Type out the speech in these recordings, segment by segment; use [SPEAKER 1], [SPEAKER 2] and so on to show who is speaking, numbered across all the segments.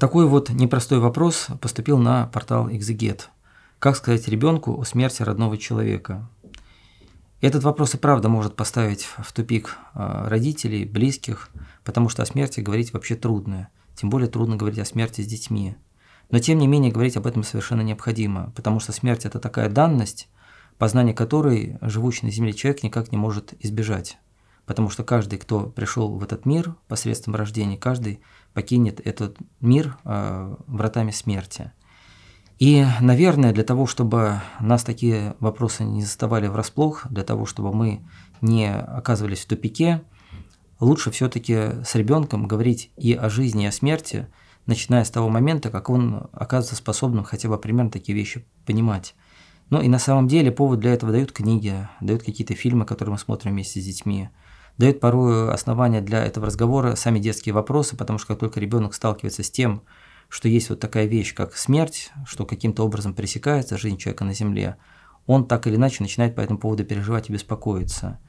[SPEAKER 1] Такой вот непростой вопрос поступил на портал Exeget. Как сказать ребенку о смерти родного человека? Этот вопрос и правда может поставить в тупик а, родителей, близких, потому что о смерти говорить вообще трудно. Тем более трудно говорить о смерти с детьми. Но тем не менее говорить об этом совершенно необходимо, потому что смерть – это такая данность, познание которой живущий на Земле человек никак не может избежать. Потому что каждый, кто пришел в этот мир посредством рождения, каждый покинет этот мир э, вратами смерти. И, наверное, для того, чтобы нас такие вопросы не заставали врасплох, для того, чтобы мы не оказывались в тупике, лучше все-таки с ребенком говорить и о жизни, и о смерти, начиная с того момента, как он оказывается способным хотя бы примерно такие вещи понимать. Ну и на самом деле повод для этого дают книги, дают какие-то фильмы, которые мы смотрим вместе с детьми, дают порой основания для этого разговора сами детские вопросы, потому что как только ребенок сталкивается с тем, что есть вот такая вещь, как смерть, что каким-то образом пресекается жизнь человека на Земле, он так или иначе начинает по этому поводу переживать и беспокоиться.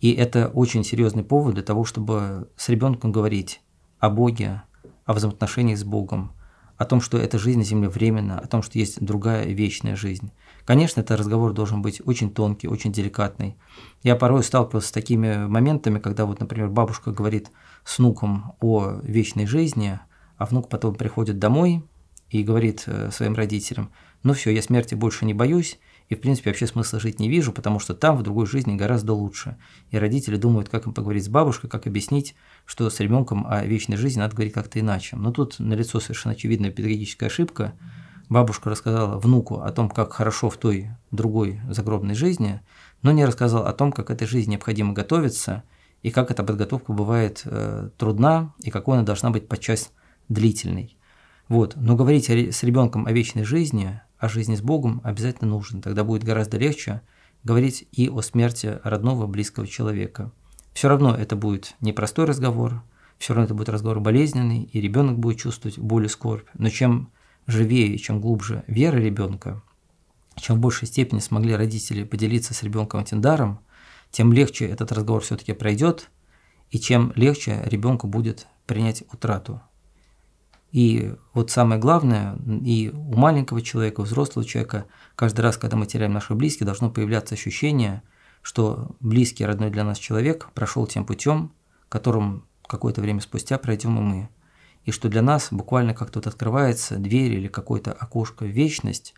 [SPEAKER 1] И это очень серьезный повод для того, чтобы с ребенком говорить о Боге, о взаимоотношениях с Богом, о том, что эта жизнь на Земле временна, о том, что есть другая вечная жизнь. Конечно, этот разговор должен быть очень тонкий, очень деликатный. Я порой сталкивался с такими моментами, когда вот, например, бабушка говорит с внуком о вечной жизни – а внук потом приходит домой и говорит э, своим родителям, ну все, я смерти больше не боюсь, и в принципе вообще смысла жить не вижу, потому что там в другой жизни гораздо лучше. И родители думают, как им поговорить с бабушкой, как объяснить, что с ребенком о вечной жизни надо говорить как-то иначе. Но тут налицо совершенно очевидная педагогическая ошибка. Бабушка рассказала внуку о том, как хорошо в той другой загробной жизни, но не рассказала о том, как этой жизни необходимо готовиться, и как эта подготовка бывает э, трудна, и какой она должна быть подчас длительный. Вот. Но говорить с ребенком о вечной жизни, о жизни с Богом обязательно нужно. Тогда будет гораздо легче говорить и о смерти родного, близкого человека. Все равно это будет непростой разговор, все равно это будет разговор болезненный, и ребенок будет чувствовать боль и скорбь. Но чем живее чем глубже вера ребенка, чем в большей степени смогли родители поделиться с ребенком этим даром, тем легче этот разговор все-таки пройдет, и чем легче ребенку будет принять утрату. И вот самое главное, и у маленького человека, у взрослого человека, каждый раз, когда мы теряем наших близких, должно появляться ощущение, что близкий, родной для нас человек прошел тем путем, которым какое-то время спустя пройдем и мы. И что для нас буквально как тут открывается дверь или какое-то окошко в вечность,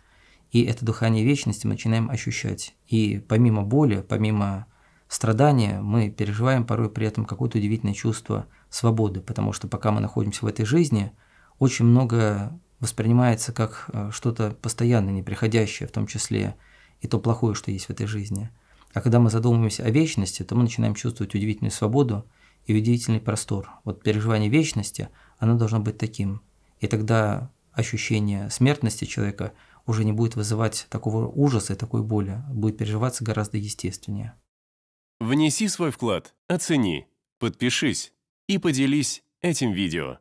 [SPEAKER 1] и это дыхание вечности мы начинаем ощущать. И помимо боли, помимо страдания, мы переживаем порой при этом какое-то удивительное чувство свободы, потому что пока мы находимся в этой жизни – очень много воспринимается как э, что-то постоянное, неприходящее, в том числе и то плохое, что есть в этой жизни. А когда мы задумываемся о вечности, то мы начинаем чувствовать удивительную свободу и удивительный простор. Вот переживание вечности, оно должно быть таким. И тогда ощущение смертности человека уже не будет вызывать такого ужаса и такой боли, будет переживаться гораздо естественнее.
[SPEAKER 2] Внеси свой вклад, оцени, подпишись и поделись этим видео.